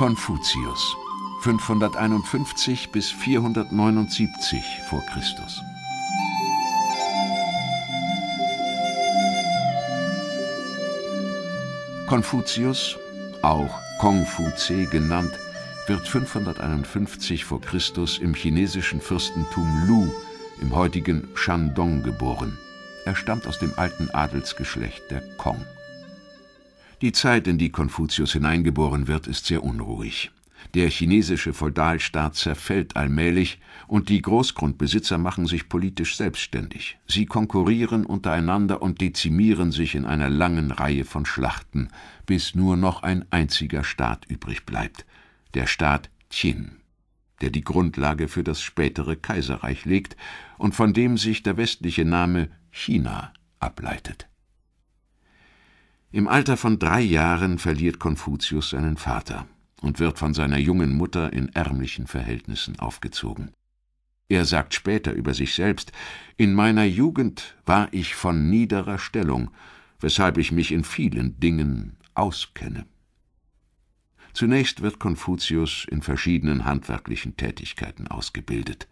Konfuzius 551 bis 479 vor Christus. Konfuzius, auch Kongfuze genannt, wird 551 vor Christus im chinesischen Fürstentum Lu im heutigen Shandong geboren. Er stammt aus dem alten Adelsgeschlecht der Kong. Die Zeit, in die Konfuzius hineingeboren wird, ist sehr unruhig. Der chinesische Feudalstaat zerfällt allmählich und die Großgrundbesitzer machen sich politisch selbstständig. Sie konkurrieren untereinander und dezimieren sich in einer langen Reihe von Schlachten, bis nur noch ein einziger Staat übrig bleibt, der Staat Qin, der die Grundlage für das spätere Kaiserreich legt und von dem sich der westliche Name China ableitet. Im Alter von drei Jahren verliert Konfuzius seinen Vater und wird von seiner jungen Mutter in ärmlichen Verhältnissen aufgezogen. Er sagt später über sich selbst In meiner Jugend war ich von niederer Stellung, weshalb ich mich in vielen Dingen auskenne. Zunächst wird Konfuzius in verschiedenen handwerklichen Tätigkeiten ausgebildet.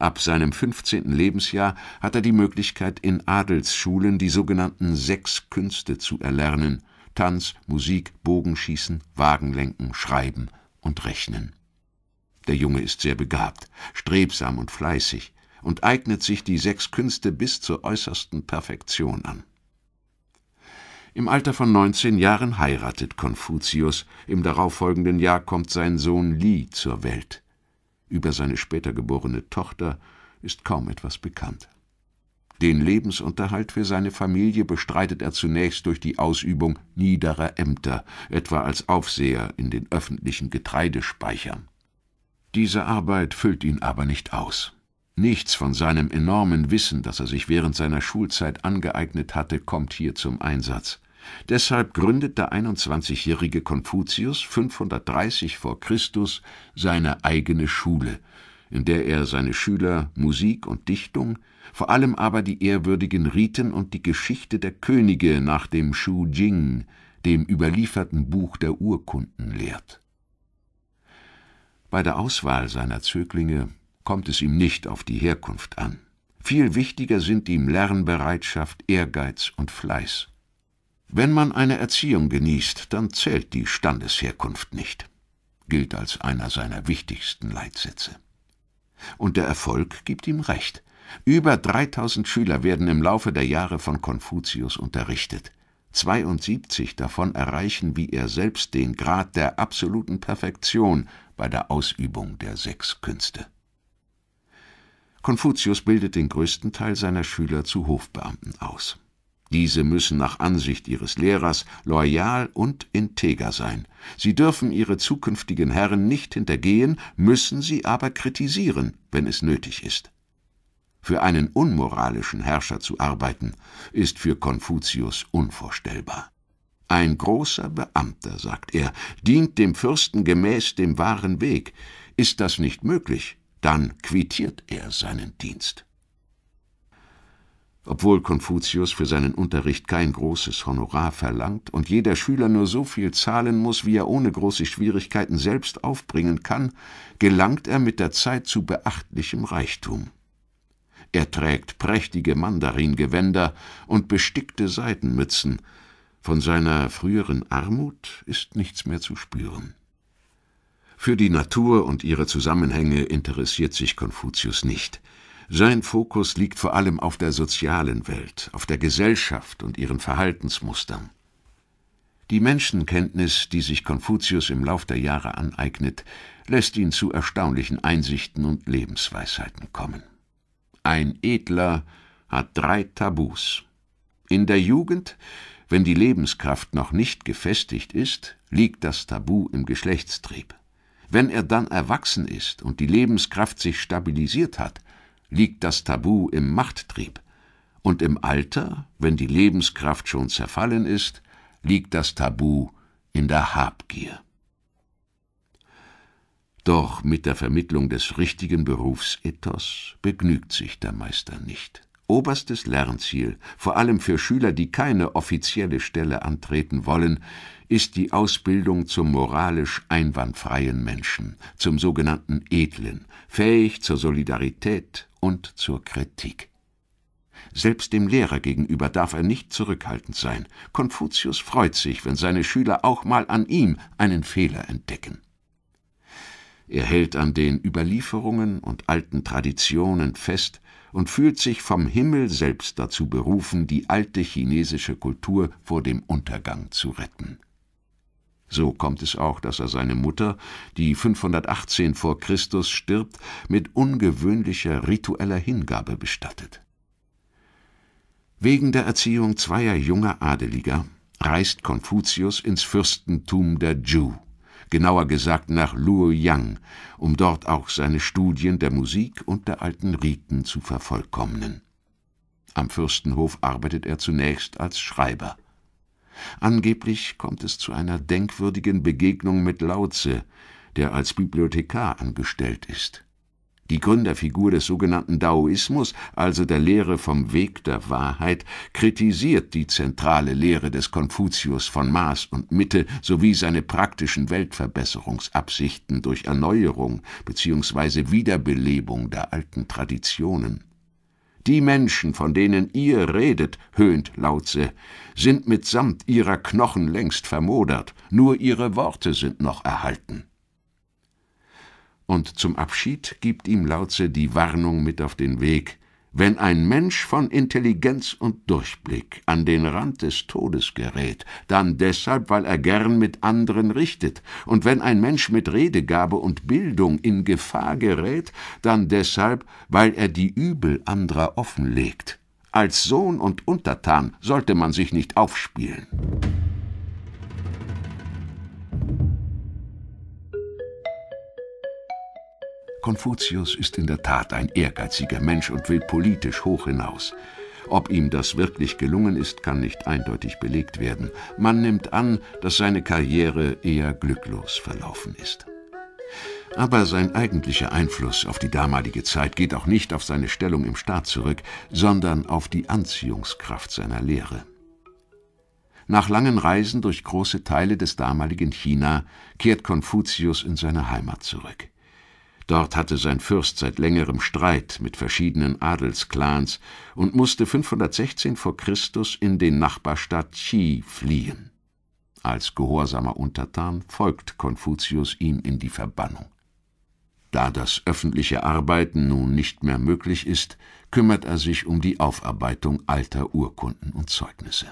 Ab seinem 15. Lebensjahr hat er die Möglichkeit, in Adelsschulen die sogenannten Sechs Künste zu erlernen: Tanz, Musik, Bogenschießen, Wagenlenken, Schreiben und Rechnen. Der Junge ist sehr begabt, strebsam und fleißig und eignet sich die sechs Künste bis zur äußersten Perfektion an. Im Alter von 19 Jahren heiratet Konfuzius, im darauffolgenden Jahr kommt sein Sohn Li zur Welt. Über seine später geborene Tochter ist kaum etwas bekannt. Den Lebensunterhalt für seine Familie bestreitet er zunächst durch die Ausübung niederer Ämter, etwa als Aufseher in den öffentlichen Getreidespeichern. Diese Arbeit füllt ihn aber nicht aus. Nichts von seinem enormen Wissen, das er sich während seiner Schulzeit angeeignet hatte, kommt hier zum Einsatz. Deshalb gründet der 21-jährige Konfuzius 530 vor Christus seine eigene Schule, in der er seine Schüler Musik und Dichtung, vor allem aber die ehrwürdigen Riten und die Geschichte der Könige nach dem Shu Jing, dem überlieferten Buch der Urkunden, lehrt. Bei der Auswahl seiner Zöglinge kommt es ihm nicht auf die Herkunft an. Viel wichtiger sind ihm Lernbereitschaft, Ehrgeiz und Fleiß. Wenn man eine Erziehung genießt, dann zählt die Standesherkunft nicht, gilt als einer seiner wichtigsten Leitsätze. Und der Erfolg gibt ihm recht. Über 3000 Schüler werden im Laufe der Jahre von Konfuzius unterrichtet. 72 davon erreichen wie er selbst den Grad der absoluten Perfektion bei der Ausübung der sechs Künste. Konfuzius bildet den größten Teil seiner Schüler zu Hofbeamten aus. Diese müssen nach Ansicht ihres Lehrers loyal und integer sein. Sie dürfen ihre zukünftigen Herren nicht hintergehen, müssen sie aber kritisieren, wenn es nötig ist. Für einen unmoralischen Herrscher zu arbeiten, ist für Konfuzius unvorstellbar. Ein großer Beamter, sagt er, dient dem Fürsten gemäß dem wahren Weg. Ist das nicht möglich, dann quittiert er seinen Dienst. Obwohl Konfuzius für seinen Unterricht kein großes Honorar verlangt und jeder Schüler nur so viel zahlen muss, wie er ohne große Schwierigkeiten selbst aufbringen kann, gelangt er mit der Zeit zu beachtlichem Reichtum. Er trägt prächtige Mandaringewänder und bestickte Seidenmützen. Von seiner früheren Armut ist nichts mehr zu spüren. Für die Natur und ihre Zusammenhänge interessiert sich Konfuzius nicht. Sein Fokus liegt vor allem auf der sozialen Welt, auf der Gesellschaft und ihren Verhaltensmustern. Die Menschenkenntnis, die sich Konfuzius im Lauf der Jahre aneignet, lässt ihn zu erstaunlichen Einsichten und Lebensweisheiten kommen. Ein Edler hat drei Tabus. In der Jugend, wenn die Lebenskraft noch nicht gefestigt ist, liegt das Tabu im Geschlechtstrieb. Wenn er dann erwachsen ist und die Lebenskraft sich stabilisiert hat, liegt das Tabu im Machttrieb, und im Alter, wenn die Lebenskraft schon zerfallen ist, liegt das Tabu in der Habgier. Doch mit der Vermittlung des richtigen Berufsethos begnügt sich der Meister nicht. Oberstes Lernziel, vor allem für Schüler, die keine offizielle Stelle antreten wollen, ist die Ausbildung zum moralisch einwandfreien Menschen, zum sogenannten Edlen, fähig zur Solidarität und zur Kritik. Selbst dem Lehrer gegenüber darf er nicht zurückhaltend sein. Konfuzius freut sich, wenn seine Schüler auch mal an ihm einen Fehler entdecken. Er hält an den Überlieferungen und alten Traditionen fest, und fühlt sich vom Himmel selbst dazu berufen, die alte chinesische Kultur vor dem Untergang zu retten. So kommt es auch, dass er seine Mutter, die 518 vor Christus stirbt, mit ungewöhnlicher ritueller Hingabe bestattet. Wegen der Erziehung zweier junger Adeliger reist Konfuzius ins Fürstentum der Zhou genauer gesagt nach Luoyang, um dort auch seine Studien der Musik und der alten Riten zu vervollkommnen. Am Fürstenhof arbeitet er zunächst als Schreiber. Angeblich kommt es zu einer denkwürdigen Begegnung mit Lautze, der als Bibliothekar angestellt ist. Die Gründerfigur des sogenannten Daoismus, also der Lehre vom Weg der Wahrheit, kritisiert die zentrale Lehre des Konfuzius von Maß und Mitte sowie seine praktischen Weltverbesserungsabsichten durch Erneuerung bzw. Wiederbelebung der alten Traditionen. Die Menschen, von denen ihr redet, höhnt Lautze, sind mitsamt ihrer Knochen längst vermodert, nur ihre Worte sind noch erhalten und zum Abschied gibt ihm Lautze die Warnung mit auf den Weg, wenn ein Mensch von Intelligenz und Durchblick an den Rand des Todes gerät, dann deshalb, weil er gern mit anderen richtet, und wenn ein Mensch mit Redegabe und Bildung in Gefahr gerät, dann deshalb, weil er die Übel anderer offenlegt. Als Sohn und Untertan sollte man sich nicht aufspielen. Konfuzius ist in der Tat ein ehrgeiziger Mensch und will politisch hoch hinaus. Ob ihm das wirklich gelungen ist, kann nicht eindeutig belegt werden. Man nimmt an, dass seine Karriere eher glücklos verlaufen ist. Aber sein eigentlicher Einfluss auf die damalige Zeit geht auch nicht auf seine Stellung im Staat zurück, sondern auf die Anziehungskraft seiner Lehre. Nach langen Reisen durch große Teile des damaligen China kehrt Konfuzius in seine Heimat zurück. Dort hatte sein Fürst seit längerem Streit mit verschiedenen Adelsclans und musste 516 vor Christus in den Nachbarstaat Qi fliehen. Als gehorsamer Untertan folgt Konfuzius ihm in die Verbannung. Da das öffentliche Arbeiten nun nicht mehr möglich ist, kümmert er sich um die Aufarbeitung alter Urkunden und Zeugnisse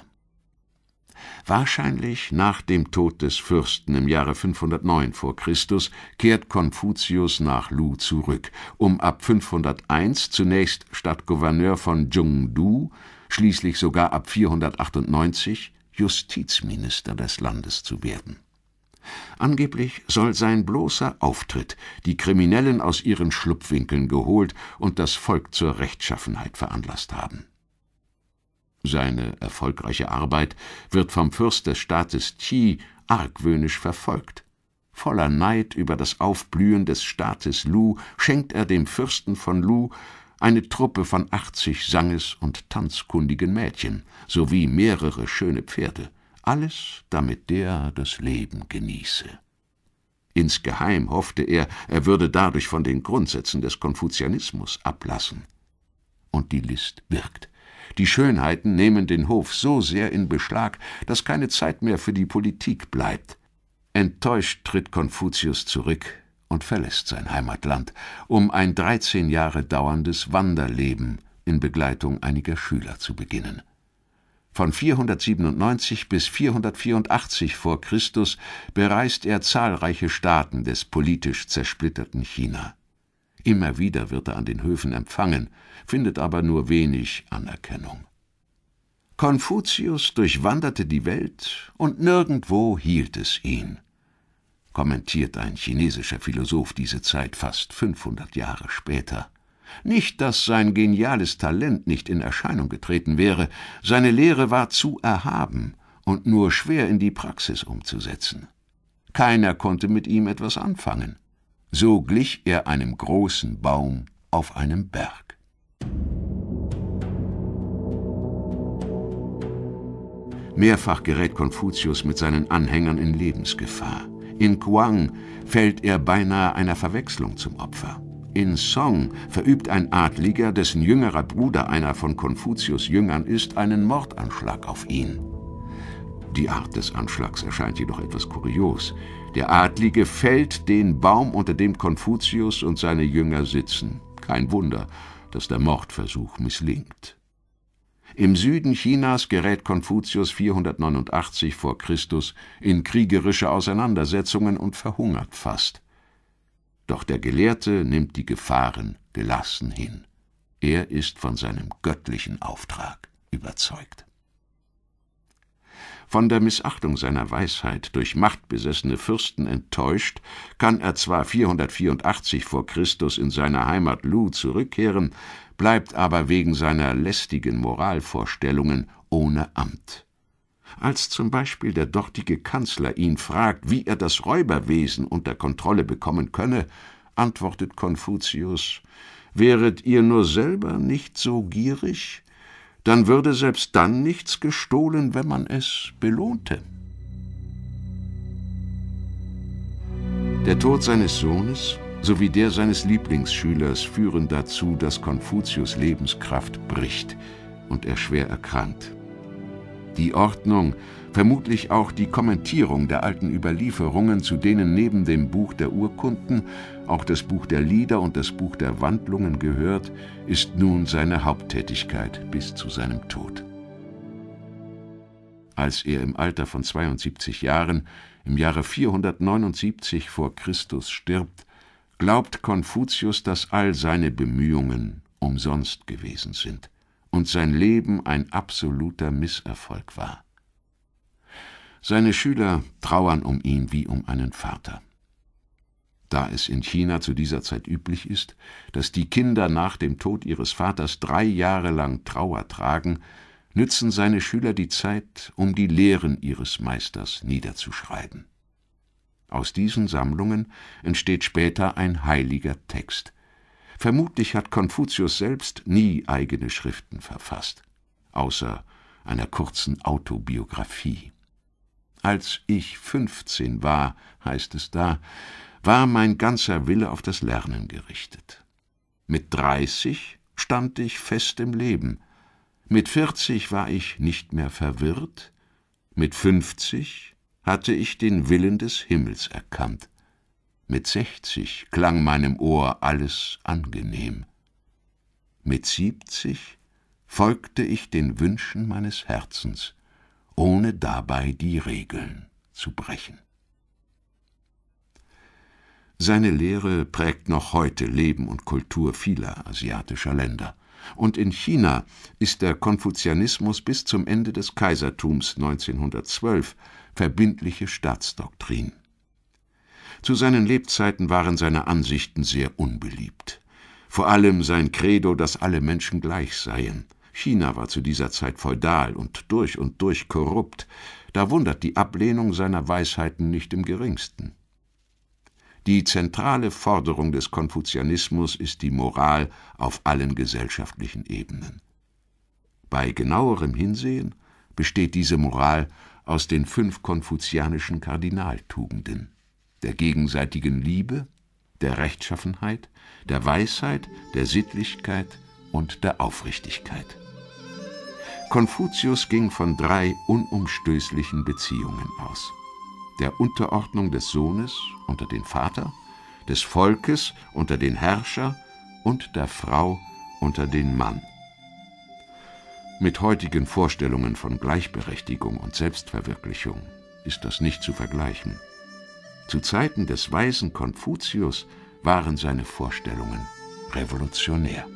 Wahrscheinlich nach dem Tod des Fürsten im Jahre 509 vor Christus kehrt Konfuzius nach Lu zurück, um ab 501 zunächst Stadtgouverneur von Zhongdu, schließlich sogar ab 498 Justizminister des Landes zu werden. Angeblich soll sein bloßer Auftritt die Kriminellen aus ihren Schlupfwinkeln geholt und das Volk zur Rechtschaffenheit veranlasst haben seine erfolgreiche Arbeit wird vom Fürst des Staates Qi argwöhnisch verfolgt. Voller Neid über das Aufblühen des Staates Lu schenkt er dem Fürsten von Lu eine Truppe von achtzig sanges- und tanzkundigen Mädchen sowie mehrere schöne Pferde, alles, damit der das Leben genieße. Insgeheim hoffte er, er würde dadurch von den Grundsätzen des Konfuzianismus ablassen. Und die List wirkt. Die Schönheiten nehmen den Hof so sehr in Beschlag, dass keine Zeit mehr für die Politik bleibt. Enttäuscht tritt Konfuzius zurück und verlässt sein Heimatland, um ein dreizehn Jahre dauerndes Wanderleben in Begleitung einiger Schüler zu beginnen. Von 497 bis 484 vor Christus bereist er zahlreiche Staaten des politisch zersplitterten China. Immer wieder wird er an den Höfen empfangen, findet aber nur wenig Anerkennung. Konfuzius durchwanderte die Welt und nirgendwo hielt es ihn, kommentiert ein chinesischer Philosoph diese Zeit fast 500 Jahre später. Nicht, dass sein geniales Talent nicht in Erscheinung getreten wäre, seine Lehre war zu erhaben und nur schwer in die Praxis umzusetzen. Keiner konnte mit ihm etwas anfangen so glich er einem großen Baum auf einem Berg. Mehrfach gerät Konfuzius mit seinen Anhängern in Lebensgefahr. In Kuang fällt er beinahe einer Verwechslung zum Opfer. In Song verübt ein Adliger, dessen jüngerer Bruder einer von Konfuzius Jüngern ist, einen Mordanschlag auf ihn. Die Art des Anschlags erscheint jedoch etwas kurios. Der Adlige fällt den Baum, unter dem Konfuzius und seine Jünger sitzen. Kein Wunder, dass der Mordversuch misslingt. Im Süden Chinas gerät Konfuzius 489 vor Christus in kriegerische Auseinandersetzungen und verhungert fast. Doch der Gelehrte nimmt die Gefahren gelassen hin. Er ist von seinem göttlichen Auftrag überzeugt. Von der Missachtung seiner Weisheit durch machtbesessene Fürsten enttäuscht, kann er zwar 484 vor Christus in seine Heimat Lu zurückkehren, bleibt aber wegen seiner lästigen Moralvorstellungen ohne Amt. Als zum Beispiel der dortige Kanzler ihn fragt, wie er das Räuberwesen unter Kontrolle bekommen könne, antwortet Konfuzius, Wäret ihr nur selber nicht so gierig, dann würde selbst dann nichts gestohlen, wenn man es belohnte. Der Tod seines Sohnes sowie der seines Lieblingsschülers führen dazu, dass Konfuzius Lebenskraft bricht und er schwer erkrankt. Die Ordnung, vermutlich auch die Kommentierung der alten Überlieferungen, zu denen neben dem Buch der Urkunden auch das Buch der Lieder und das Buch der Wandlungen gehört, ist nun seine Haupttätigkeit bis zu seinem Tod. Als er im Alter von 72 Jahren im Jahre 479 vor Christus stirbt, glaubt Konfuzius, dass all seine Bemühungen umsonst gewesen sind und sein Leben ein absoluter Misserfolg war. Seine Schüler trauern um ihn wie um einen Vater. Da es in China zu dieser Zeit üblich ist, dass die Kinder nach dem Tod ihres Vaters drei Jahre lang Trauer tragen, nützen seine Schüler die Zeit, um die Lehren ihres Meisters niederzuschreiben. Aus diesen Sammlungen entsteht später ein heiliger Text. Vermutlich hat Konfuzius selbst nie eigene Schriften verfasst, außer einer kurzen Autobiographie. Als ich fünfzehn war, heißt es da, war mein ganzer Wille auf das Lernen gerichtet. Mit dreißig stand ich fest im Leben, mit vierzig war ich nicht mehr verwirrt, mit fünfzig hatte ich den Willen des Himmels erkannt. Mit sechzig klang meinem Ohr alles angenehm. Mit siebzig folgte ich den Wünschen meines Herzens, ohne dabei die Regeln zu brechen. Seine Lehre prägt noch heute Leben und Kultur vieler asiatischer Länder. Und in China ist der Konfuzianismus bis zum Ende des Kaisertums 1912 verbindliche Staatsdoktrin. Zu seinen Lebzeiten waren seine Ansichten sehr unbeliebt. Vor allem sein Credo, dass alle Menschen gleich seien. China war zu dieser Zeit feudal und durch und durch korrupt, da wundert die Ablehnung seiner Weisheiten nicht im geringsten. Die zentrale Forderung des Konfuzianismus ist die Moral auf allen gesellschaftlichen Ebenen. Bei genauerem Hinsehen besteht diese Moral aus den fünf konfuzianischen Kardinaltugenden der gegenseitigen Liebe, der Rechtschaffenheit, der Weisheit, der Sittlichkeit und der Aufrichtigkeit. Konfuzius ging von drei unumstößlichen Beziehungen aus der Unterordnung des Sohnes unter den Vater, des Volkes unter den Herrscher und der Frau unter den Mann. Mit heutigen Vorstellungen von Gleichberechtigung und Selbstverwirklichung ist das nicht zu vergleichen. Zu Zeiten des weisen Konfuzius waren seine Vorstellungen revolutionär.